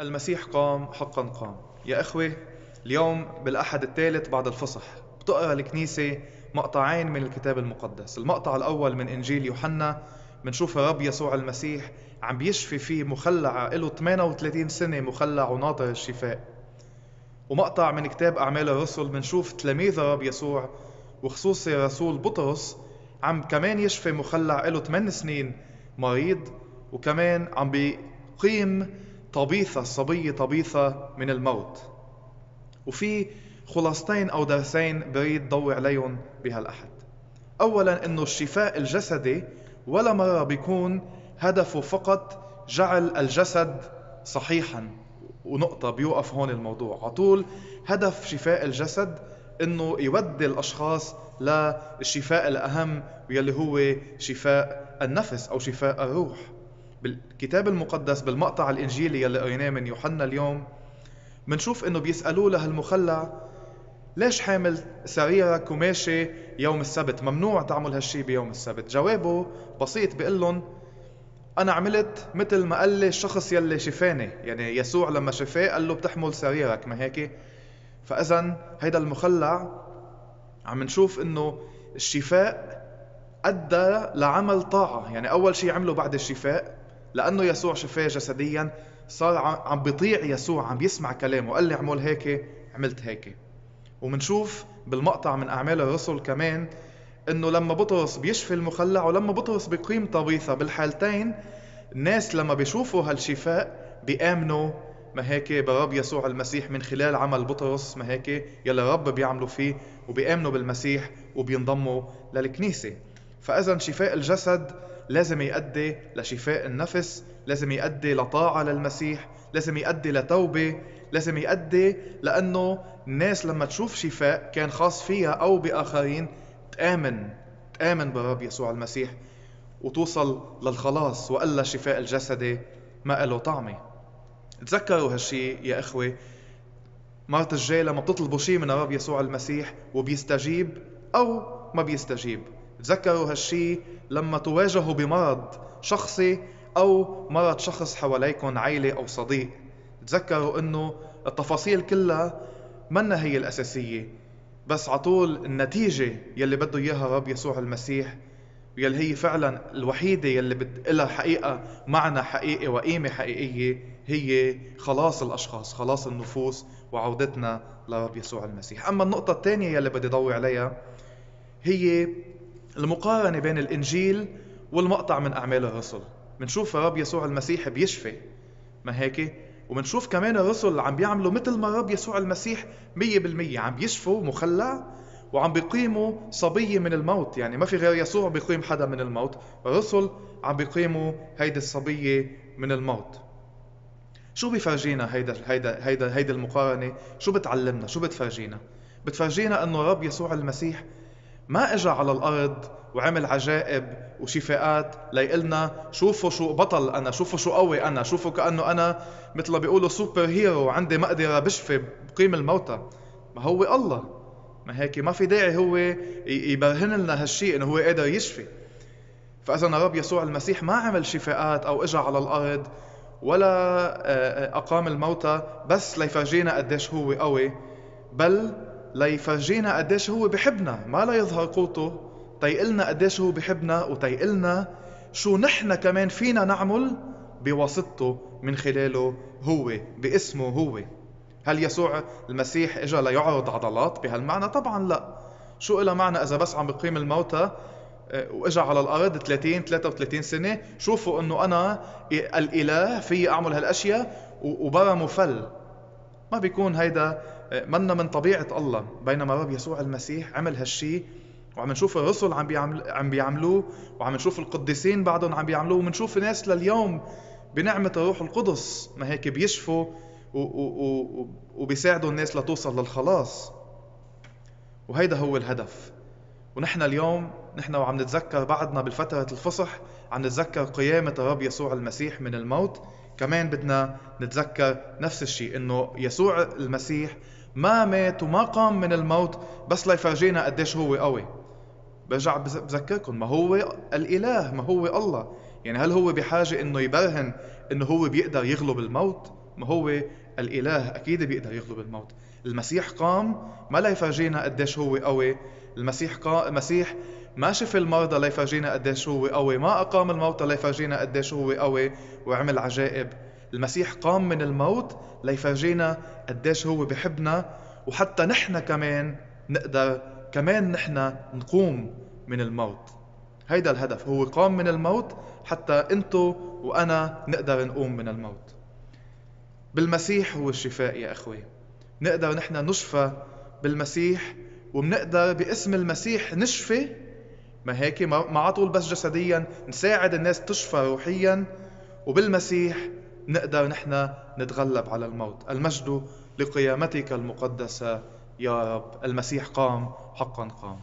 المسيح قام حقا قام. يا إخوة اليوم بالأحد الثالث بعد الفصح بتقرأ الكنيسة مقطعين من الكتاب المقدس. المقطع الأول من إنجيل يوحنا منشوف الرب يسوع المسيح عم بيشفي فيه مخلع له 38 سنة مخلع وناطر الشفاء. ومقطع من كتاب أعمال الرسل منشوف تلاميذ الرب يسوع وخصوصي رسول بطرس عم كمان يشفي مخلع له 8 سنين مريض وكمان عم بيقيم طبيثة الصبية طبيثة من الموت. وفي خلاصتين أو درسين بريد ضوي عليهم بهالأحد أولا أنه الشفاء الجسدي ولا مرة بيكون هدفه فقط جعل الجسد صحيحا. ونقطة بيوقف هون الموضوع. عطول هدف شفاء الجسد إنه يودي الأشخاص للشفاء الأهم واللي هو شفاء النفس أو شفاء الروح. بالكتاب المقدس بالمقطع الإنجيلي يلي قريناه من يوحنا اليوم منشوف إنه بيسألوه لهالمخلع ليش حامل سريرك وماشي يوم السبت؟ ممنوع تعمل هالشي بيوم السبت. جوابه بسيط بيقول لهم أنا عملت مثل ما قال لي الشخص يلي شفاني يعني يسوع لما شفاه قال له بتحمل سريرك. ما هيك؟ فاذا هيدا المخلع عم نشوف إنه الشفاء أدى لعمل طاعة يعني أول شيء عمله بعد الشفاء لأنه يسوع شفاه جسديا صار عم بيطيع يسوع عم بيسمع كلامه. قال لي اعمل هيك عملت هيك. ومنشوف بالمقطع من أعمال الرسل كمان إنه لما بطرس بيشفي المخلع ولما بطرس بيقيم طبيثة بالحالتين الناس لما بيشوفوا هالشفاء بيآمنوا ما هيك بالرب يسوع المسيح من خلال عمل بطرس ما هيك يلي الرب بيعملوا فيه وبيآمنوا بالمسيح وبينضموا للكنيسة. فاذا شفاء الجسد لازم يؤدي لشفاء النفس لازم يؤدي لطاعة للمسيح لازم يؤدي لتوبة لازم يؤدي لأنه الناس لما تشوف شفاء كان خاص فيها أو بآخرين تآمن تآمن بالرب يسوع المسيح وتوصل للخلاص وإلا الشفاء الجسدي ما له طعمة. تذكروا هالشي يا إخوة مرة الجاي لما بتطلبوا شيء من الرب يسوع المسيح وبيستجيب أو ما بيستجيب. تذكروا هالشي لما تواجهوا بمرض شخصي أو مرض شخص حواليكم عائلة أو صديق. تذكروا أنه التفاصيل كلها منا هي الأساسية. بس عطول النتيجة يلي بده إياها الرب يسوع المسيح يلي هي فعلا الوحيدة يلي بد لها حقيقة معنى حقيقي وقيمة حقيقية هي خلاص الأشخاص خلاص النفوس وعودتنا لرب يسوع المسيح. أما النقطة الثانية يلي بدي ضوي عليها هي المقارنة بين الإنجيل والمقطع من أعمال الرسل. منشوف الرب يسوع المسيح بيشفي ما هيك؟ ومنشوف كمان الرسل عم بيعملوا مثل ما الرب يسوع المسيح مية بالمية. عم بيشفوا مخلع وعم بيقيموا صبية من الموت. يعني ما في غير يسوع بيقيم حدا من الموت. الرسل عم بيقيموا هيدي الصبية من الموت. شو بيفرجينا هيدا هيدا هيدا هيدا المقارنة؟ شو بتعلمنا؟ شو بتفرجينا؟ بتفرجينا إنه الرب يسوع المسيح ما اجى على الأرض وعمل عجائب وشفاءات ليقلنا شوفوا شو بطل أنا شوفوا شو قوي أنا شوفوا كأنه أنا مثل ما بيقولوا سوبر هيرو عندي مقدرة بشفي بقيم الموتى. ما هو الله. ما هيك ما في داعي هو يبرهن لنا هالشيء إنه هو قادر يشفي. فإذا الرب يسوع المسيح ما عمل شفاءات أو اجى على الأرض ولا آه، آه، أقام الموتى بس ليفرجينا قديش هو قوي بل ليفرجينا قديش هو بحبنا. ما لا يظهر قوته. تيقلنا قديش هو بحبنا وتيقلنا شو نحن كمان فينا نعمل بواسطته من خلاله هو باسمه هو. هل يسوع المسيح اجى ليعرض عضلات؟ بهالمعنى طبعا لا. شو إلها معنى إذا بس عم بقيم الموتى آه، وإجا على الأرض 30 33 سنة شوفوا إنه أنا الإله في أعمل هالأشياء وبرا مفل ما بيكون هيدا منا من طبيعة الله؟ بينما الرب يسوع المسيح عمل هالشي وعم نشوف الرسل عم بيعمل عم بيعملوه وعم نشوف القديسين بعدهم عم بيعملوه وبنشوف ناس لليوم بنعمة الروح القدس ما هيك بيشفوا وبيساعدوا الناس لتوصل للخلاص. وهيدا هو الهدف. ونحن اليوم نحن وعم نتذكر بعدنا بالفترة الفصح عم نتذكر قيامة الرب يسوع المسيح من الموت. كمان بدنا نتذكر نفس الشيء إنه يسوع المسيح ما مات وما قام من الموت بس ليفرجينا قديش هو قوي. برجع بذكركم ما هو الإله ما هو الله. يعني هل هو بحاجة إنه يبرهن إنه هو بيقدر يغلب الموت؟ ما هو الإله أكيد بيقدر يغلب الموت. المسيح قام ما ليفرجينا قديش هو قوي. المسيح قام المسيح ما شف المرضى ليفرجينا قديش هو قوي؟ ما أقام الموتى ليفرجينا قديش هو قوي؟ وعمل عجائب. المسيح قام من الموت ليفرجينا قديش هو بحبنا وحتى نحن كمان نقدر كمان نحن نقوم من الموت. هيدا الهدف هو قام من الموت حتى أنتو وأنا نقدر نقوم من الموت. بالمسيح هو الشفاء يا أخوي نقدر نحن نشفى بالمسيح وبنقدر باسم المسيح نشفي ما هيك؟ ما على طول بس جسديا نساعد الناس تشفى روحيا. وبالمسيح نقدر نحن نتغلب على الموت. المجد لقيامتك المقدسة يا رب. المسيح قام حقا قام.